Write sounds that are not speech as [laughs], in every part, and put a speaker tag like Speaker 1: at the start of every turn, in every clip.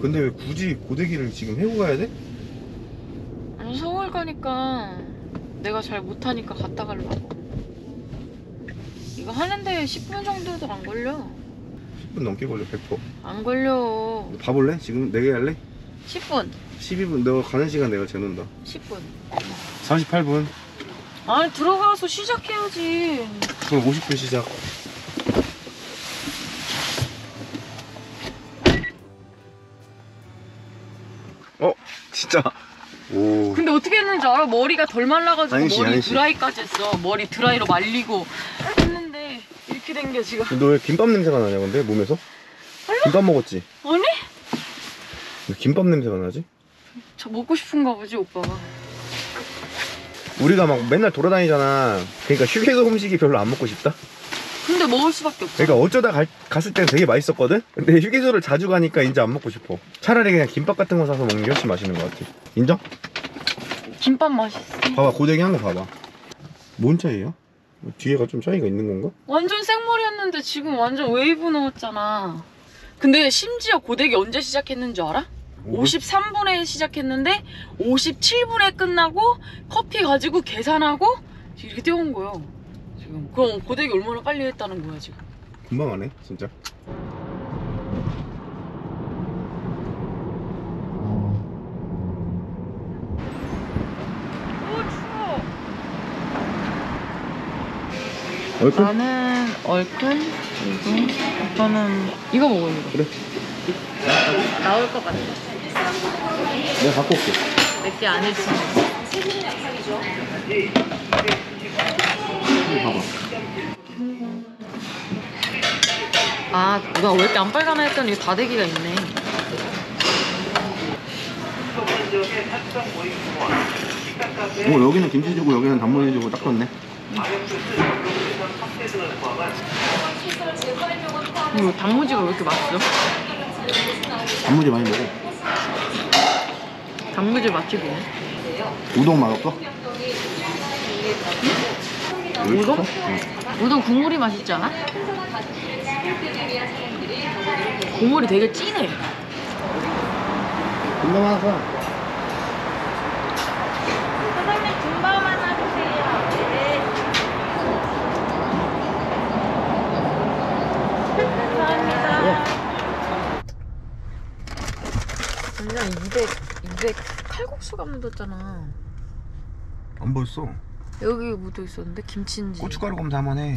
Speaker 1: 근데 왜 굳이 고데기를 지금 해고 가야 돼?
Speaker 2: 아니, 서울 가니까 내가 잘 못하니까 갔다 가려고. 이거 하는데 10분 정도도 안 걸려.
Speaker 1: 10분 넘게 걸려
Speaker 2: 100%안 걸려.
Speaker 1: 봐볼래? 지금 내게 할래?
Speaker 2: 10분.
Speaker 1: 12분 너 가는 시간 내가 재놓는다
Speaker 2: 10분.
Speaker 1: 38분
Speaker 2: 아니 들어가서 시작해야지.
Speaker 1: 그럼 50분 시작 진짜 오
Speaker 2: 근데 어떻게 했는지 알아? 머리가 덜 말라가지고
Speaker 1: 아니지,
Speaker 2: 머리
Speaker 1: 아니지.
Speaker 2: 드라이까지 했어. 머리 드라이로 말리고 했는데 이렇게 된 게 지금.
Speaker 1: 너 왜 김밥 냄새가 나냐 근데 몸에서? 김밥 먹었지?
Speaker 2: 아니?
Speaker 1: 왜 김밥 냄새가 나지?
Speaker 2: 저 먹고 싶은가 보지 오빠가.
Speaker 1: 우리가 막 맨날 돌아다니잖아 그러니까 휴게소 음식이 별로 안 먹고 싶다
Speaker 2: 근데 먹을 수밖에 없어.
Speaker 1: 그러니까 어쩌다 갈- 갔을 때는 되게 맛있었거든? 근데 휴게소를 자주 가니까 이제 안 먹고 싶어 차라리 그냥 김밥 같은 거 사서 먹는 게 훨씬 맛있는 것 같아 인정?
Speaker 2: 김밥 맛있어.
Speaker 1: 봐봐 고데기 한 거 봐봐 뭔 차이야? 뒤에가 좀 차이가 있는 건가?
Speaker 2: 완전 생머리였는데 지금 완전 웨이브 넣었잖아. 근데 심지어 고데기 언제 시작했는 줄 알아? 53분에 시작했는데 57분에 끝나고 커피 가지고 계산하고 이렇게 뛰어온 거예요. 지금 그럼 고데기 얼마나 빨리 했다는 거야 지금.
Speaker 1: 금방 하네 진짜. 얼큰?
Speaker 2: 나는 얼큰 그리고 오빠는 이거 먹어 이거.
Speaker 1: 그래
Speaker 2: 나올 것 같아.
Speaker 1: 내가 갖고 올게
Speaker 2: 몇 개 안 했으면.
Speaker 1: 봐봐
Speaker 2: 아, 누가 왜 이렇게 안 빨가나 했더니 다대기가 있네.
Speaker 1: 오 여기는 김치 주고 여기는 단무지 주고 딱 좋네
Speaker 2: 이거 단무지가 왜 이렇게 맛있어?
Speaker 1: 단무지 많이 먹어
Speaker 2: 단무지 맛집이네.
Speaker 1: 우동 맛없어?
Speaker 2: 우동?
Speaker 1: 응.
Speaker 2: 우동 국물이 맛있지 않아? 국물이 되게 진해.
Speaker 1: 금방 하나 사
Speaker 2: 사장님 김밥 하나 주세요. 네. 감사합니다. 완전 200, 200 칼국수가 묻었잖아.
Speaker 1: 안 보였어
Speaker 2: 여기 묻어 있었는데 김치인지.
Speaker 1: 고춧가루 검사 한번 해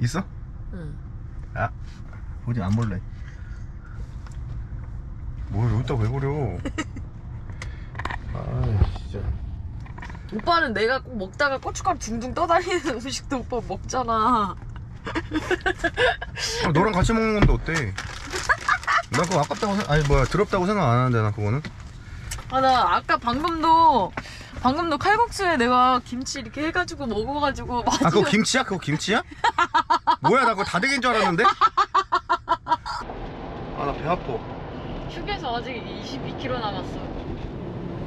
Speaker 1: 있어?
Speaker 2: 응.
Speaker 1: 아 보지 안 볼래 뭘 여기다 왜 버려 [laughs] 아 진짜
Speaker 2: 오빠는 내가 꼭 먹다가 고춧가루 둥둥 떠다니는 [laughs] 음식도 오빠 먹잖아.
Speaker 1: 아, 너랑 같이 먹는 건데 어때 나 그거 아깝다고 생각 아니 뭐야 더럽다고 생각 안 하는데 나 그거는
Speaker 2: 아, 나 아까 방금도, 방금도 칼국수에 내가 김치 이렇게 해가지고 먹어가지고.
Speaker 1: 아 그거 김치야? 그거 김치야? 뭐야 나 그거 다대기인 줄 알았는데 아 나 배 아파
Speaker 2: 휴게소 아직 22km 남았어.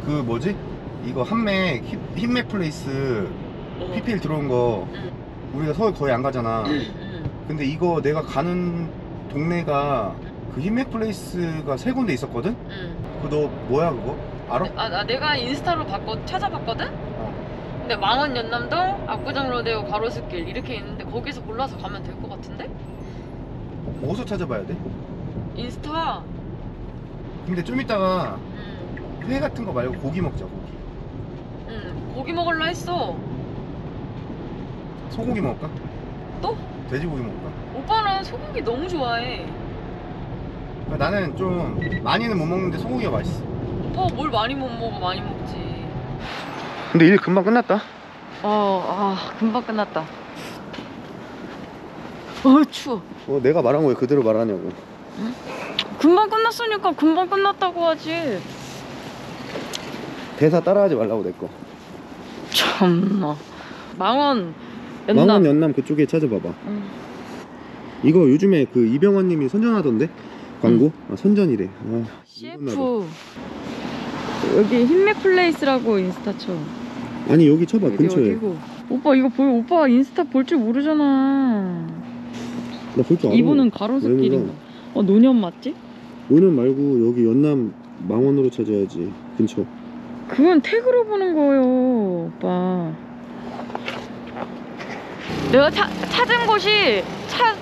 Speaker 1: 그 뭐지? 이거 한맥 힙, 힙맥 플레이스 PPL 들어온 거
Speaker 2: 응.
Speaker 1: 우리가 서울 거의 안 가잖아
Speaker 2: 응.
Speaker 1: 근데 이거 내가 가는 동네가 그 힙맥 플레이스가 세 군데 있었거든?
Speaker 2: 응.
Speaker 1: 그거 너 뭐야 그거? 알아?
Speaker 2: 아, 나 내가 인스타로 바꿔, 찾아봤거든?
Speaker 1: 어.
Speaker 2: 근데 망원 연남동, 압구정 로데오 가로수길 이렇게 있는데 거기서 골라서 가면 될 것 같은데?
Speaker 1: 어디서 찾아봐야 돼?
Speaker 2: 인스타.
Speaker 1: 근데 좀 이따가
Speaker 2: 응.
Speaker 1: 회 같은 거 말고 고기 먹자 고기
Speaker 2: 응. 고기 먹을라 했어.
Speaker 1: 소고기 먹을까?
Speaker 2: 또?
Speaker 1: 돼지고기 먹을까?
Speaker 2: 오빠는 소고기 너무 좋아해.
Speaker 1: 나는 좀 많이는 못 먹는데 소고기가 맛있어
Speaker 2: 오빠가 뭘 많이 못 먹어, 많이 먹지.
Speaker 1: 근데 일 금방 끝났다
Speaker 2: 어, 아, 금방 끝났다. 어, 추워.
Speaker 1: 어, 내가 말한 거왜 그대로 말하냐고
Speaker 2: 금방 끝났으니까 금방 끝났다고 하지.
Speaker 1: 대사 따라하지 말라고 내거
Speaker 2: 참나. 망원 연남.
Speaker 1: 망원 연남 그쪽에 찾아봐봐
Speaker 2: 응.
Speaker 1: 이거 요즘에 그 이병헌 님이 선전하던데 광고? 아, 선전이래 아,
Speaker 2: CF. 여기 흰맥 플레이스라고 인스타 쳐.
Speaker 1: 아니 여기 쳐봐
Speaker 2: 여기
Speaker 1: 근처에
Speaker 2: 어디고? 오빠 이거 보여? 오빠 인스타 볼 줄 모르잖아.
Speaker 1: 나 볼 줄 알아
Speaker 2: 이분은 가로수 길인가? 어 노년 맛집?
Speaker 1: 오는 말고 여기 연남 망원으로 찾아야지 근처
Speaker 2: 그건 택으로 보는 거예요, 오빠. 내가 차, 찾은 곳이 차,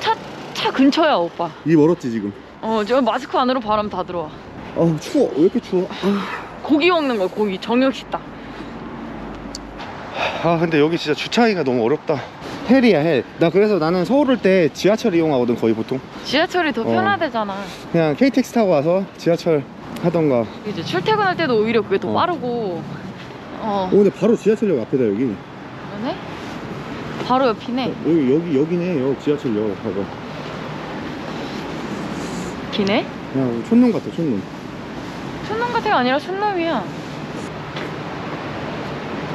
Speaker 2: 차, 차 근처야, 오빠.
Speaker 1: 이 멀었지 지금
Speaker 2: 어, 저 마스크 안으로 바람 다 들어와.
Speaker 1: 아 추워 왜 이렇게 추워 아.
Speaker 2: 고기 먹는 거야, 고기. 정육 식당.
Speaker 1: 아 근데 여기 진짜 주차하기가 너무 어렵다 헬이야 헬나 그래서 나는 서울 올 때 지하철 이용하거든 거의 보통
Speaker 2: 지하철이 더
Speaker 1: 어.
Speaker 2: 편하대잖아.
Speaker 1: 그냥 KTX 타고 와서 지하철 하던가
Speaker 2: 이제 출퇴근할 때도 오히려 그게 더
Speaker 1: 어.
Speaker 2: 빠르고. 어,
Speaker 1: 오 근데 바로 지하철역 앞에다 여기
Speaker 2: 그러네? 바로 옆이네.
Speaker 1: 여기 여기 여기네 역 지하철역 봐봐
Speaker 2: 기네?
Speaker 1: 그냥 촌놈 같아 촌놈
Speaker 2: 촌놈 같은 게 아니라 촌놈이야.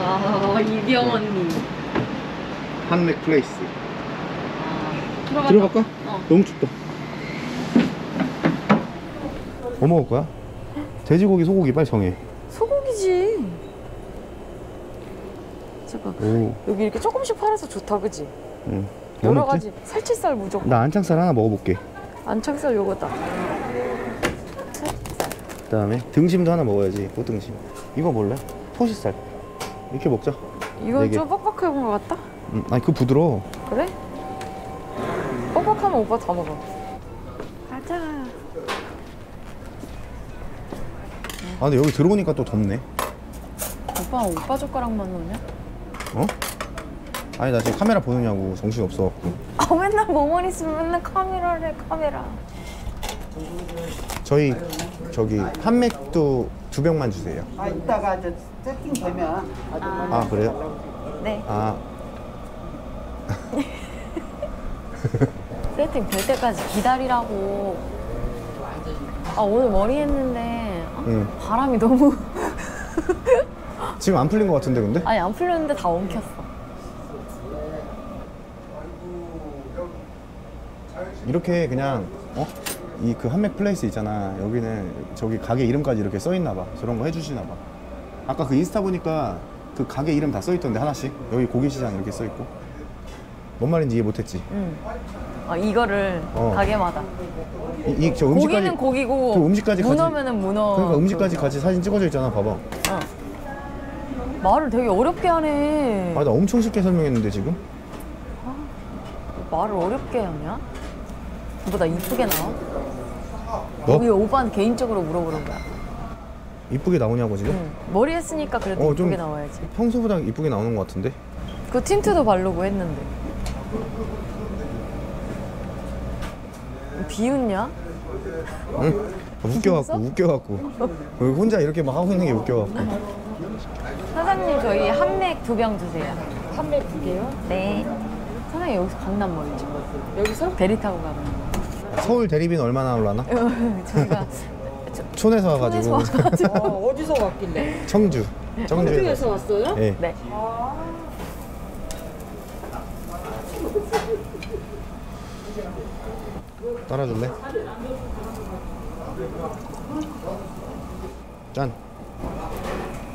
Speaker 2: 아, 이디엄 언니.
Speaker 1: 한맥 플레이스
Speaker 2: 아.
Speaker 1: 들어갈까?
Speaker 2: 어.
Speaker 1: 너무 춥다 뭐 먹을 거야? 돼지고기 소고기 빨리 정해
Speaker 2: 소고기지. 잠깐.
Speaker 1: 오
Speaker 2: 여기 이렇게 조금씩 팔아서 좋다, 그지?
Speaker 1: 응. 뭐
Speaker 2: 여러? 가지. 살치살 무조건.
Speaker 1: 나 안창살 하나 먹어볼게
Speaker 2: 안창살 요거다.
Speaker 1: 그 다음에 등심도 하나 먹어야지 꽃등심 이거 볼래? 토시살 이렇게 먹자
Speaker 2: 이거
Speaker 1: 네 개.
Speaker 2: 좀 뻑뻑해 본것 같다?
Speaker 1: 음, 아니 그거 부드러워
Speaker 2: 그래? 뻑뻑하면 오빠 다 먹어. 가자.
Speaker 1: 아 근데 여기 들어오니까 또 덥네
Speaker 2: 오빠 오빠 젓가락만 넣냐?
Speaker 1: 어? 아니 나 지금 카메라 보느냐고 정신 없어갖고
Speaker 2: 아 맨날 뭐만 있으면 맨날 카메라래 카메라.
Speaker 1: 저희 저기 한맥도 두 병만 주세요
Speaker 3: 아 이따가 저 세팅 되면 아주
Speaker 1: 아 그래요?
Speaker 2: 네.
Speaker 1: 아 [laughs]
Speaker 2: 세팅 될 때까지 기다리라고. 아 오늘 머리 했는데 아,
Speaker 1: 응.
Speaker 2: 바람이 너무 [laughs]
Speaker 1: 지금 안 풀린 것 같은데 근데?
Speaker 2: 아니 안 풀렸는데 다 엉켰어.
Speaker 1: 이렇게 그냥 어? 이 그 한맥 플레이스 있잖아 여기는 저기 가게 이름까지 이렇게 써있나 봐 저런 거 해주시나 봐 아까 그 인스타 보니까 그 가게 이름 다 써있던데 하나씩 여기 고기시장 이렇게 써있고 뭔 말인지 이해 못했지
Speaker 2: 응. 아 이거를
Speaker 1: 어.
Speaker 2: 가게마다.
Speaker 1: 이저 음식까지
Speaker 2: 고기는 고기고
Speaker 1: 그 음식까지
Speaker 2: 문어면은 문어.
Speaker 1: 그러니까 음식까지 같이 사진 찍어져 있잖아 봐봐
Speaker 2: 어. 말을 되게 어렵게 하네.
Speaker 1: 아 나 엄청 쉽게 설명했는데 지금
Speaker 2: 말을 어렵게 하냐? 오빠 나 이쁘게 나와?
Speaker 1: 너?
Speaker 2: 여기 오빠한테 개인적으로 물어보는 거야.
Speaker 1: 이쁘게 나오냐고 지금?
Speaker 2: 응. 머리 했으니까 그래도
Speaker 1: 어, 좀-
Speaker 2: 이쁘게 나와야지.
Speaker 1: 평소보다 이쁘게 나오는 것 같은데
Speaker 2: 그 틴트도 바르고 했는데. 비웃냐?
Speaker 1: 응? 아, 웃겨갖고 웃겨갖고 여기 혼자 이렇게 막 하고 있는 게 웃겨갖고
Speaker 2: 사장님 저희 한맥 두 병 주세요. 한맥 두 개요? 네. 사장님 여기서 강남 멀지? 여기서? 배리 타고 가면.
Speaker 1: 서울 대리비는 얼마나 올라나?
Speaker 2: 저희가
Speaker 1: 촌에서
Speaker 2: 손에서
Speaker 1: 와가지고
Speaker 2: 와가지고.
Speaker 3: 어, 어디서 왔길래?
Speaker 1: 청주 청주에서
Speaker 3: 청주에서 왔어요?
Speaker 1: 예.
Speaker 2: 네.
Speaker 1: 따라줄래? 짠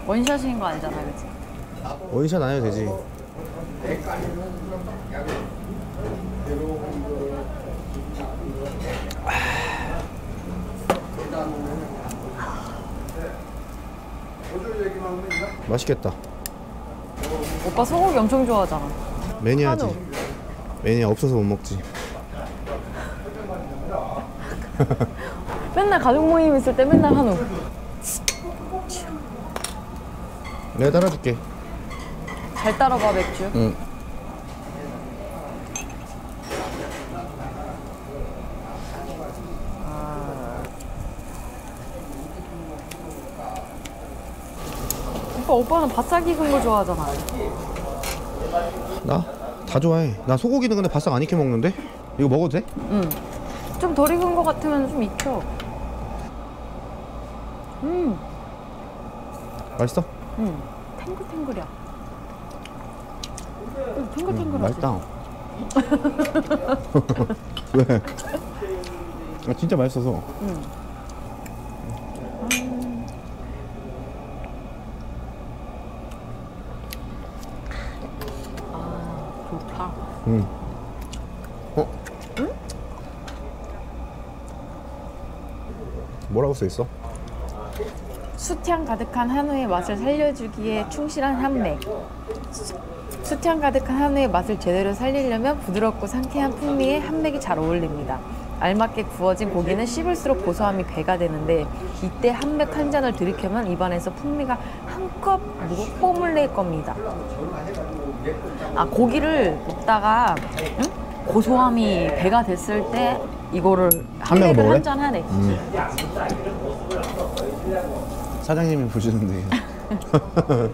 Speaker 2: 원샷인 거 알잖아, 그치?
Speaker 1: 원샷 안 해도 되지 맛있겠다
Speaker 2: 오빠 소고기 엄청 좋아하잖아.
Speaker 1: 매니아지
Speaker 2: 한우.
Speaker 1: 매니아 없어서 못 먹지 [laughs]
Speaker 2: 맨날 가족 모임 있을 때 맨날 한우.
Speaker 1: 내가 따라줄게
Speaker 2: 잘 따라봐, 맥주.
Speaker 1: 응.
Speaker 2: 오빠, 오빠는 바싹 익은 거 좋아하잖아.
Speaker 1: 나? 다 좋아해 나 소고기는 근데 바싹 안 익혀 먹는데? 이거 먹어도 돼?
Speaker 2: 응. 좀 덜 익은 거 같으면 좀 익혀. 음,
Speaker 1: 맛있어?
Speaker 2: 음. 탱글탱글이야. 음,
Speaker 1: 음,
Speaker 2: 탱글탱글하지?
Speaker 1: 맛있다 [laughs] 왜? 아 진짜 맛있어서
Speaker 2: 응. 아, 좋다.
Speaker 1: 응. 어? 뭐라고 써 있어?
Speaker 2: 수향 가득한 한우의 맛을 살려주기에 충실한 한맥. 수- 수향 가득한 한우의 맛을 제대로 살리려면 부드럽고 상쾌한 풍미의 한맥이 잘 어울립니다. 알맞게 구워진 고기는 씹을수록 고소함이 배가 되는데 이때 한맥 한 잔을 들이켜면 입안에서 풍미가 한껏 뽐을 낼 겁니다. 아 고기를 먹다가 응? 고소함이 배가 됐을 때 이거를
Speaker 1: 한맥을
Speaker 2: 한맥을
Speaker 1: 먹을래?
Speaker 2: 한잔 하래.
Speaker 1: 사장님이 보시는데 [laughs]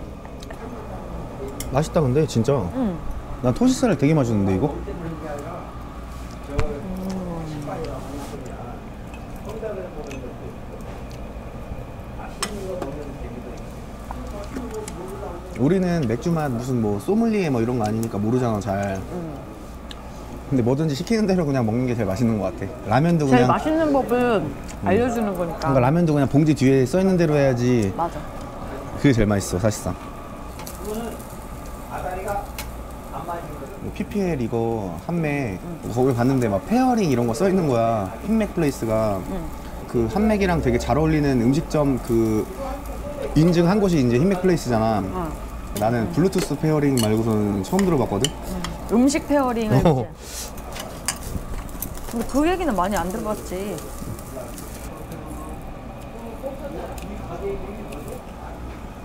Speaker 1: 맛있다 근데 진짜
Speaker 2: 응.
Speaker 1: 난 토시살을 되게 맛있는데 이거 우리는 맥주 맛 무슨 뭐 소믈리에 뭐 이런 거 아니니까 모르잖아 잘. 근데 뭐든지 시키는 대로 그냥 먹는 게 제일 맛있는 것 같아. 라면도
Speaker 2: 제일
Speaker 1: 그냥
Speaker 2: 맛있는 법은 알려주는 거니까.
Speaker 1: 그러니까 라면도 그냥 봉지 뒤에 써 있는 대로 해야지
Speaker 2: 맞아.
Speaker 1: 그게 제일 맛있어 사실상. 뭐 PPL 이거 한맥 거기 갔는데 막 pairing 이런 거 써 있는 거야. 힙맥 플레이스가. 그 한맥이랑 되게 잘 어울리는 음식점 그 인증한 곳이 이제 힙맥 플레이스잖아 나는 블루투스 pairing 말고서는 처음 들어봤거든
Speaker 2: 음식 pairing을.
Speaker 1: 어.
Speaker 2: 근데 그 얘기는 많이 안 들어봤지.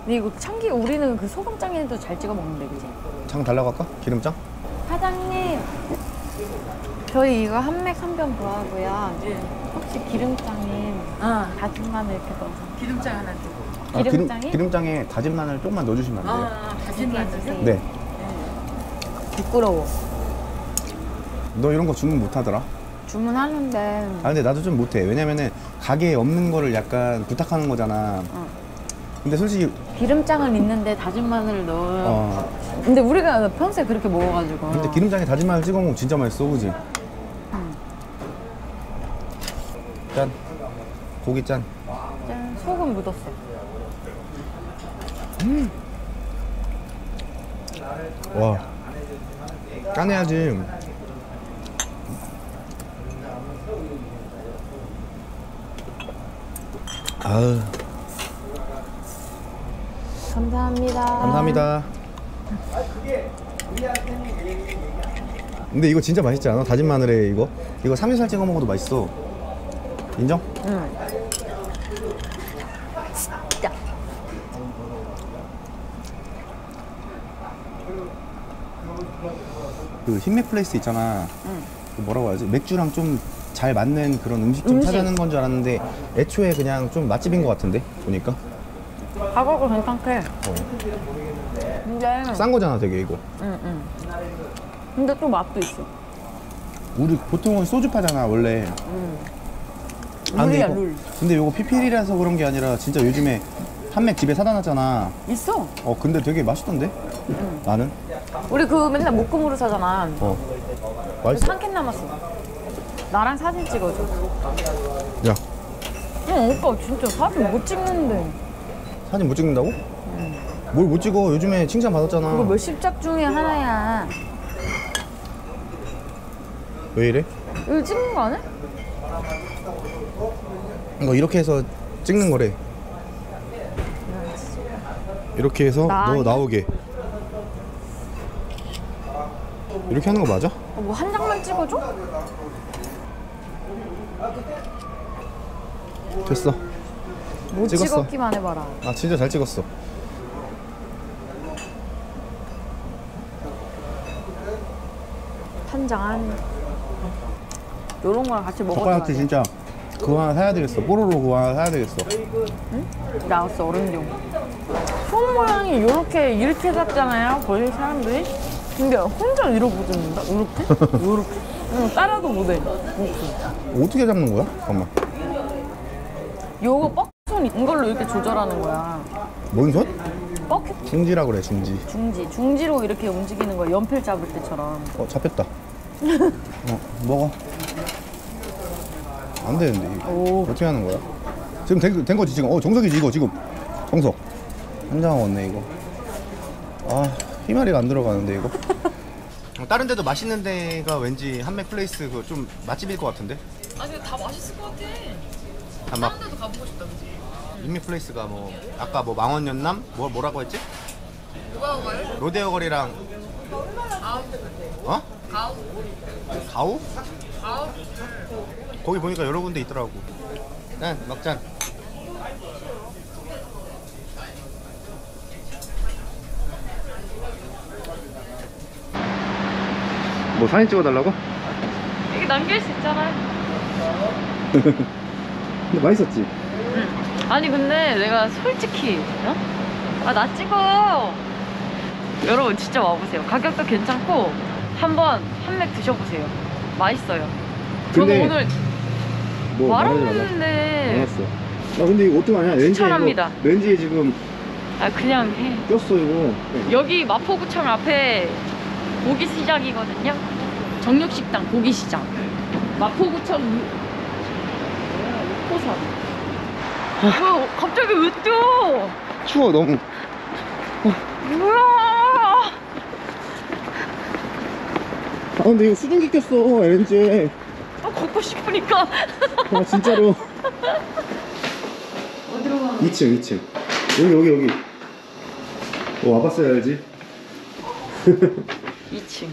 Speaker 2: 근데 이거 참기 우리는 그 소금장에도 잘 찍어 먹는데 그지?
Speaker 1: 장 달라고 할까? 기름장?
Speaker 2: 사장님 저희 이거 한맥 한병더 하고요. 혹시 기름장에
Speaker 3: 아
Speaker 2: 다진 마늘 이렇게 넣어서
Speaker 3: 기름장 하나 줘.
Speaker 1: 아, 기름,
Speaker 2: 기름장에?
Speaker 1: 기름장에 다진 마늘 조금만 넣어주시면 안 돼요?
Speaker 3: 아 다진 마늘.
Speaker 1: 네.
Speaker 2: 부끄러워.
Speaker 1: 너 이런 거 주문 못 하더라?
Speaker 2: 주문하는데
Speaker 1: 아 근데 나도 좀 못해 왜냐면은 가게에 없는 거를 약간 부탁하는 거잖아 근데 솔직히
Speaker 2: 기름장은 있는데 다진 마늘을 넣어요.
Speaker 1: 어
Speaker 2: 근데 우리가 평소에 그렇게 먹어가지고.
Speaker 1: 근데 기름장에 다진 마늘 찍어 먹으면 진짜 맛있어 그지? 짠 고기 짠
Speaker 2: 짠, 소금 묻었어.
Speaker 1: 와 까내야지 아우
Speaker 2: 감사합니다.
Speaker 1: 감사합니다 근데 이거 진짜 맛있지 않아? 다진 마늘에 이거 이거 삼겹살 찍어 먹어도 맛있어 인정?
Speaker 2: 응.
Speaker 1: 그 흰맥 플레이스 있잖아. 그 뭐라고 하지? 맥주랑 좀 잘 맞는 그런 음식점
Speaker 2: 음식.
Speaker 1: 찾아는 건 줄 알았는데 애초에 그냥 좀 맛집인 것 같은데 보니까
Speaker 2: 가격은 괜찮게.
Speaker 1: 어.
Speaker 2: 근데.
Speaker 1: 싼 거잖아 되게 이거.
Speaker 2: 응, 응. 근데 또 맛도 있어.
Speaker 1: 우리 보통은 소주 파잖아 원래. 아, 근데
Speaker 2: 룰이야,
Speaker 1: 이거-
Speaker 2: 룰.
Speaker 1: 근데 이거 PPL이라서 그런 게 아니라 진짜 요즘에 한맥 집에 사다 놨잖아.
Speaker 2: 있어.
Speaker 1: 어 근데 되게 맛있던데? 나는?
Speaker 2: 우리 그 맨날 목금으로 사잖아.
Speaker 1: 어 맛있어.
Speaker 2: 한캔 남았어. 나랑 사진 찍어줘.
Speaker 1: 야
Speaker 2: 응, 오빠 진짜 사진 못 찍는데.
Speaker 1: 사진 못 찍는다고? 뭘못 찍어? 요즘에 칭찬 받았잖아.
Speaker 2: 그거 몇십 작 중에 하나야.
Speaker 1: 왜 이래?
Speaker 2: 이거 찍는 거 아니야?
Speaker 1: 이거 이렇게 해서 찍는 거래. 이렇게 해서
Speaker 2: 나
Speaker 1: 너 나오게. 이렇게 하는 거 맞아?
Speaker 2: 뭐한 장만 찍어줘?
Speaker 1: 됐어.
Speaker 2: 못
Speaker 1: 찍었어.
Speaker 2: 찍었기만 해봐라.
Speaker 1: 아 진짜 잘 찍었어.
Speaker 2: 한장 한. 요런 거랑 같이 먹어도
Speaker 1: 젓가락지 진짜 그거 하나 사야 되겠어. 뽀로로 그거 하나 사야 되겠어.
Speaker 2: 나왔어 어른용. 손 모양이 이렇게 이렇게 잡잖아요. 거의 사람들이. 근데 혼자 이러고 잡는다. 이렇게? 이렇게? 응, 따라도 못해.
Speaker 1: 어떻게 잡는 거야? 잠깐만.
Speaker 2: 요거 뻑손 이걸로 이렇게 조절하는 거야.
Speaker 1: 뭔 손?
Speaker 2: 뻑
Speaker 1: 중지라 그래 중지.
Speaker 2: 중지 중지로 이렇게 움직이는 거야. 연필 잡을 때처럼.
Speaker 1: 어 잡혔다. 어 먹어. 안 되는데 이거.
Speaker 2: 오.
Speaker 1: 어떻게 하는 거야? 지금 된, 된 거지 지금. 어 정석이지 이거 지금. 정석. 한장 왔네 이거. 아 희마리가 안 들어가는데 이거. 다른 데도 맛있는 데가 왠지 한맥 플레이스 그 좀 맛집일 것 같은데.
Speaker 3: 아 근데 다 맛있을 것 같아.
Speaker 1: 아, 막
Speaker 2: 가보고 싶다면서.
Speaker 1: 인미 플레이스가 뭐 아까 뭐 망원 연남 뭐 뭐라고 했지? 로데오 거리랑 어? 가우 가우? 거기 보니까 여러 군데 있더라고. 난 먹자. 뭐 사진 찍어달라고?
Speaker 2: 이게 남길 수 있잖아요. [laughs]
Speaker 1: 근데 맛있었지.
Speaker 2: 아니 근데 내가 솔직히 어? 아나 찍어 여러분 진짜 와보세요 가격도 괜찮고 한번 한 맥 드셔보세요 맛있어요 저는
Speaker 1: 근데
Speaker 2: 오늘
Speaker 1: 뭐 말하지 말라.
Speaker 2: 말았는데
Speaker 1: 알았어. 나 근데 이거 어떡하냐? 렌즈에
Speaker 2: 추천합니다.
Speaker 1: 이거 렌즈에 지금
Speaker 2: 아 그냥 해
Speaker 1: 꼈어 이거.
Speaker 2: 여기 마포구청 앞에 고기시장이거든요 정육식당 고기시장 마포구청 포선 뭐야 갑자기 왜 뛰어
Speaker 1: 추워 너무.
Speaker 2: 뭐야
Speaker 1: 아 근데 이거 수증기 꼈어 렌즈에.
Speaker 2: 또 걷고 싶으니까
Speaker 1: 아 진짜로.
Speaker 2: 어디로 가는
Speaker 1: 2층 2층. 여기 여기 여기. 어, 와봤어야 알지.
Speaker 2: 2층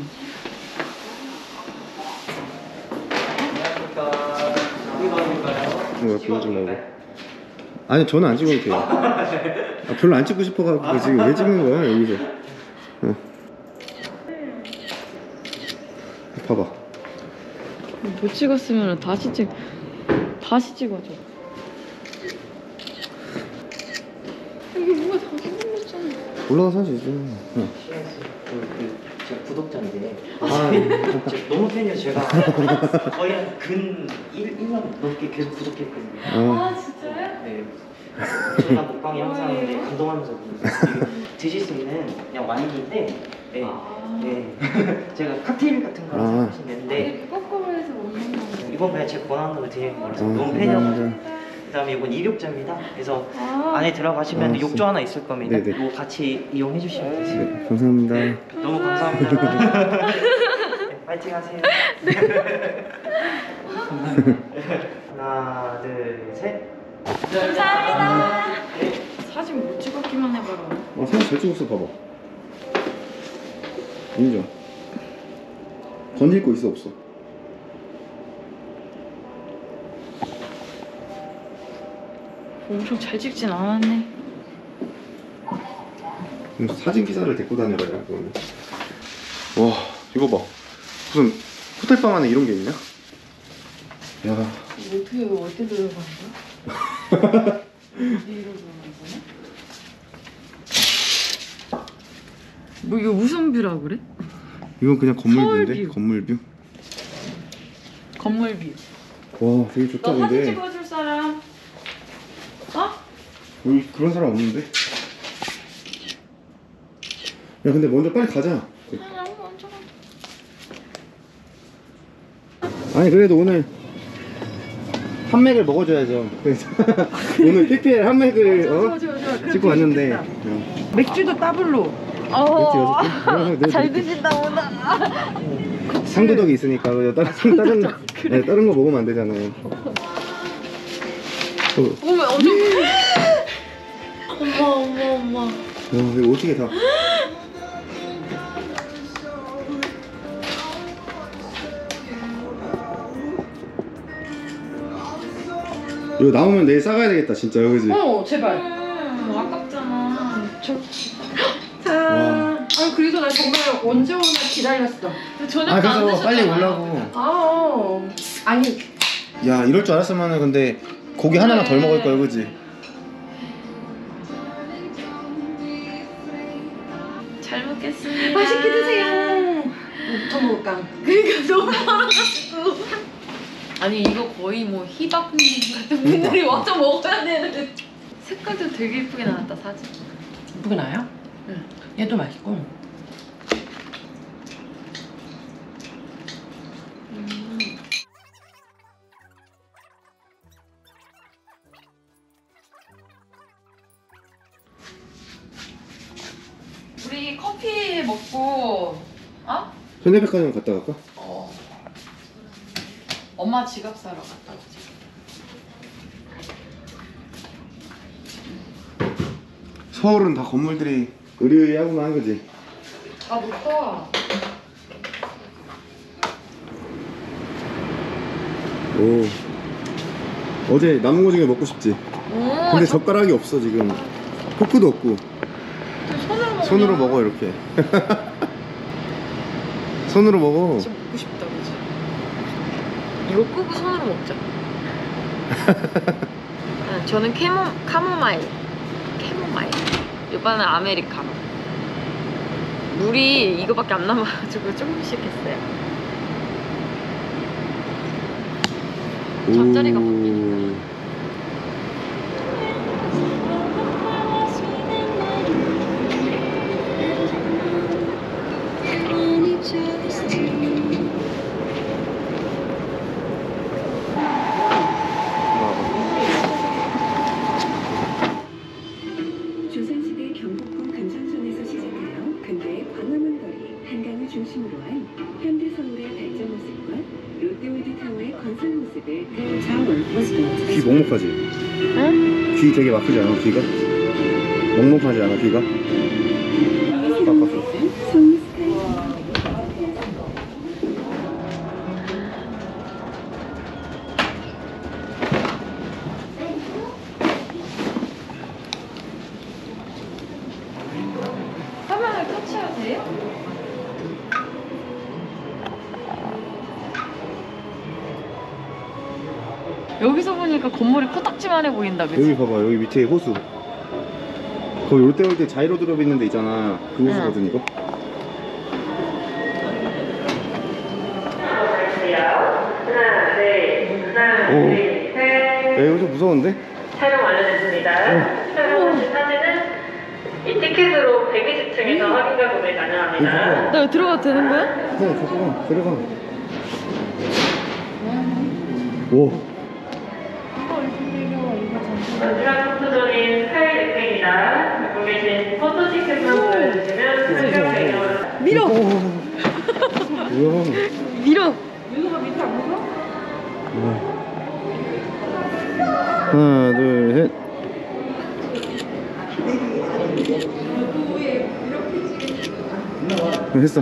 Speaker 1: 뭐야 보여주려고. 아니 저는 안 찍어도 돼요. 아, 별로 안 찍고 싶어가지고 지금 왜 찍는 거야 여기서. 어. 봐봐.
Speaker 2: 못 찍었으면 다시 찍 다시 찍어줘 이게 뭐가 다시 눌렀잖아
Speaker 1: 올라가서 할 수 있어. 어.
Speaker 4: 그, 제가 구독자인데
Speaker 1: 아, [laughs]
Speaker 4: 제가 너무 팬이에요 제가 거의 한근 1년 넘게 계속 구독했거든요
Speaker 1: 어.
Speaker 2: 진짜요?
Speaker 4: 네. 제가 먹방이 항상 네, 감동하면서 드실 수 있는 그냥 와인인데 네. 네. [laughs] 제가 칵테일 같은 거
Speaker 1: 아.
Speaker 4: 생각하시면 되는데
Speaker 2: 거꾸로 해서 먹는 거
Speaker 4: 이번 그냥 제 권한으로 드리는 거라서
Speaker 1: 어,
Speaker 4: 너무 팬이어서. 그 다음에 이건 일욕자입니다 그래서
Speaker 2: 아,
Speaker 4: 안에 들어가시면
Speaker 1: 아,
Speaker 4: 욕조 하나 있을 겁니다
Speaker 1: 네네.
Speaker 4: 이거 같이 이용해 주시면 되세요
Speaker 1: 네, 감사합니다.
Speaker 4: 너무 감사합니다. [laughs] 네, 파이팅 하세요. [laughs] 하나, 둘, 셋.
Speaker 2: 사진 못 찍었기만 해봐라
Speaker 1: 아 사진 잘 찍었어 봐봐. 인정. 건질 거 있어 없어?
Speaker 2: 엄청 잘 찍진 않았네
Speaker 1: 그럼 사진 기사를 데리고 다녀라 그거는. 와 이거 봐. 무슨 호텔방 안에 이런 게 있냐? 야
Speaker 2: 어떻게 어디 들어간 거야? [laughs] 어디로 들어간 거야? 뭐 이거 무슨 view라 그래?
Speaker 1: 이건 그냥 건물뷰인데
Speaker 2: 서울뷰.
Speaker 1: 건물뷰.
Speaker 2: 건물 view.
Speaker 1: 와 되게 좋다 근데.
Speaker 2: 어?
Speaker 1: 여기 그런 사람 없는데? 야 근데 먼저 빨리 가자.
Speaker 2: 아.
Speaker 1: 아니 그래도 오늘 한 맥을 먹어줘야죠. 그래서 [laughs] 오늘 PPL 한 맥을 어? 찍고 왔는데 어.
Speaker 3: 맥주도 따블로.
Speaker 2: 어.
Speaker 1: 맥주 여섯 개?
Speaker 2: 잘 드신다 보다.
Speaker 1: 상도덕이 있으니까 그냥 다른 다른 네, 다른 거 먹으면 안 되잖아요. 어,
Speaker 2: 어저. 어머 어머 어머.
Speaker 1: 와, 이거 어떻게 다? 이거 나오면 내일 싸가야 되겠다 진짜 그지?
Speaker 3: 어, 제발.
Speaker 2: 음, 아깝잖아. 저
Speaker 1: 와.
Speaker 3: 아, 그래서 나 정말 언제 오나 기다렸어.
Speaker 2: 저녁 아안
Speaker 1: 그래서
Speaker 2: 드셨잖아.
Speaker 1: 빨리 오려고.
Speaker 3: 아, 어. 아니,
Speaker 1: 야 이럴 줄 알았으면은 근데 고기 하나만 덜 먹을 걸 그지?
Speaker 3: 더 먹을까?
Speaker 2: 그러니까 [laughs] 너무 많아가지고. 아니 이거 거의 뭐 희박님 같은 분들이 와서 먹어야 되는데. 색깔도 되게 예쁘게 나왔다 사진.
Speaker 3: 이쁘게 나요?
Speaker 2: 응.
Speaker 3: 얘도 맛있고.
Speaker 1: 현대백화점 갔다 갈까?
Speaker 2: 어. 엄마 지갑 사러 갔다 오지.
Speaker 1: 서울은 다 건물들이 의리의리하고만 한 거지.
Speaker 2: 아, 못봐
Speaker 1: 오. 어제 남은 거 중에 먹고 싶지?
Speaker 2: 오,
Speaker 1: 근데 젓가락이 없어, 지금. 포크도 없고.
Speaker 2: 손으로,
Speaker 1: 손으로 먹어, 이렇게. [laughs] 손으로 먹어.
Speaker 2: 진짜 먹고 싶다 그지 이거 끄고 손으로 먹자. [laughs] 아, 저는 캐모, 카모마일. 캐모마일. 이번엔 아메리카노. 물이 이거밖에 안 남아가지고 조금씩 했어요. 잠자리가 바뀌니까.
Speaker 1: 되게 막히지 않아 귀가? 먹먹하지 않아 귀가? 빡빡해.
Speaker 5: 성리 스카이
Speaker 2: 화면을 터치해도 돼요? 여기서 보니까 건물이 코딱지만해 보인다 그치?
Speaker 1: 여기 봐봐 여기 밑에 호수 거기 롯데월드 자이로 드롭 있는 데 있잖아 그 호수거든 이거 오. 야 이거 좀 무서운데?
Speaker 6: 촬영 완료됐습니다. 촬영하신 사진은 이 티켓으로 120층에서 확인과 구매 가능합니다.
Speaker 2: 나 여기 들어가도 되는 거야?
Speaker 1: 네 잠깐만 들어가 오
Speaker 6: 고 계신 포토 티켓만 보여주시면 촬영 배경으로
Speaker 2: 밀어!
Speaker 1: 뭐야 [laughs]
Speaker 2: 밀어!
Speaker 1: 하나 둘 셋 했어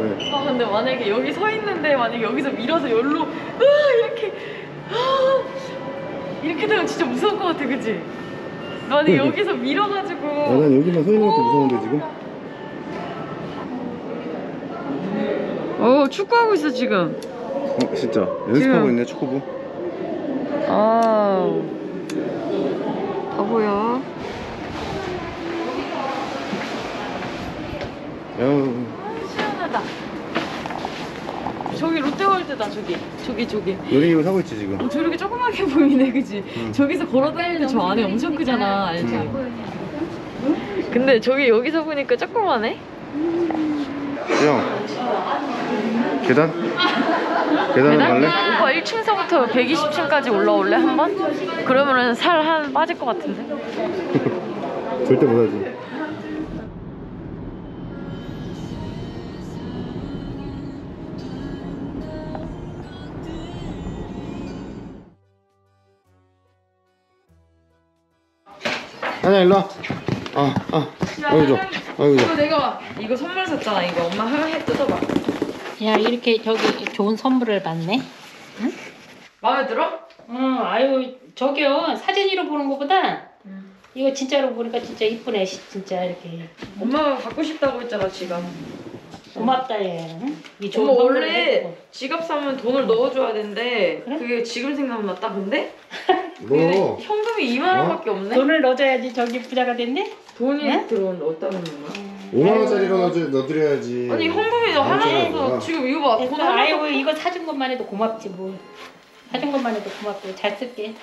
Speaker 1: 왜?
Speaker 2: 아 근데 만약에 여기 서 있는데 만약에 여기서 밀어서 열로 으아 이렇게 아, 이렇게 되면 진짜 무서울 것 같아 그치? 만약에 여기서 밀어가지고.
Speaker 1: 아, 난 여기만 서 있는 것도 무서운데 지금?
Speaker 2: 어 축구하고 있어 지금.
Speaker 1: 어 진짜. 연습하고
Speaker 2: 지금.
Speaker 1: 있네 축구부.
Speaker 2: 아. 바보야
Speaker 1: 야
Speaker 2: 시원하다 저기 롯데월드다 저기 저기 저기
Speaker 1: 이거 사고 있지 지금
Speaker 2: 어, 저렇게 조그맣게 [laughs] 보이네 그지? 저기서 걸어다니는데 저 안에 엄청 크잖아 알지? 근데 저기 여기서 보니까 조그마네?
Speaker 1: 형 계단? 계단으로 갈래?
Speaker 2: 오빠 1층서부터 120층까지 올라올래 한 번? 그러면은 살 한 빠질 것 같은데? [laughs]
Speaker 1: 절대 못하지 아니야 일로 와. 아, 아, 아이고 줘 아이고 줘
Speaker 2: 내가 이거 선물 샀잖아 이거. 엄마 해 뜯어봐.
Speaker 7: 야 이렇게 저기 좋은 선물을 받네.
Speaker 2: 마음에 들어?
Speaker 7: 어 아유 저기요. 사진으로 보는 것보다 이거 진짜로 보니까 진짜 이쁘네 시- 진짜 이렇게.
Speaker 2: 엄마가 갖고 싶다고 했잖아 지갑
Speaker 7: 고맙다 얘. 응? 이 좋은
Speaker 2: 엄마
Speaker 7: 선물을
Speaker 2: 원래
Speaker 7: 해주고.
Speaker 2: 지갑 사면 돈을 넣어줘야 된대
Speaker 7: 그래?
Speaker 2: 그게 지금 생각났다 근데? [laughs]
Speaker 1: 뭐
Speaker 2: 현금이 2만 원밖에 없네?
Speaker 7: 돈을 넣어줘야지 저기 부자가 됐네.
Speaker 2: 돈이
Speaker 7: 네?
Speaker 2: 들어오는데 어디다 넣는 거야?
Speaker 1: 5만 원짜리로 넣어드, 넣어드려야지
Speaker 2: 아니 현금이 너 하나 넣어서. 지금 이거 봐돈
Speaker 7: 됐어
Speaker 2: 하나
Speaker 7: 아이고 이거 사준 것만 해도 고맙지 뭐. 사준 것만 해도 고맙고 잘 쓸게.